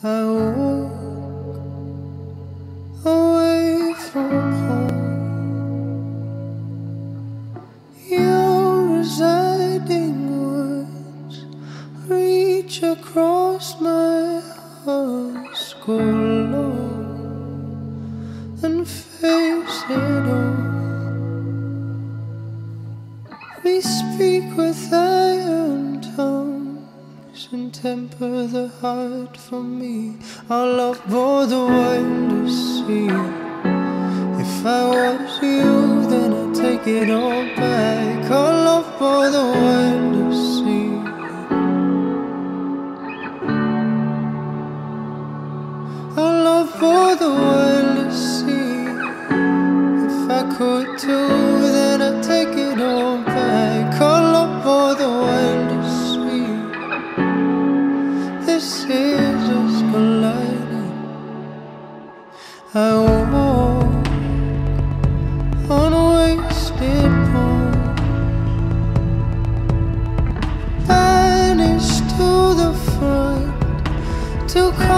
I walk away from home. Your residing words reach across my heart, go low and face it all. We speak with iron and temper the heart for me. Our love bore the to sea. If I was you, then I'd take it all back. Our love bore the wind to sea. Our love bore the to sea. If I could do, I walk on wasted bones, banished to the front to conquer